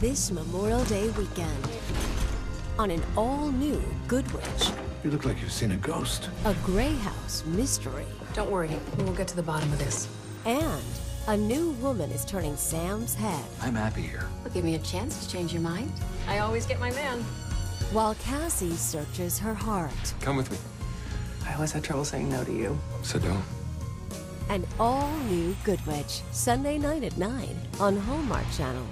this Memorial Day weekend on an all-new Good Witch, You look like you've seen a ghost. a Grey House mystery, Don't worry, we'll get to the bottom of this. and a new woman is turning Sam's head I'm happy here. Well, give me a chance to change your mind. I always get my man. while Cassie searches her heart. Come with me. I always had trouble saying no to you. So don't. An all-new Good Witch, Sunday night at 9 on Hallmark Channel.